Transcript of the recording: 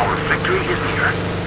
Our victory is near.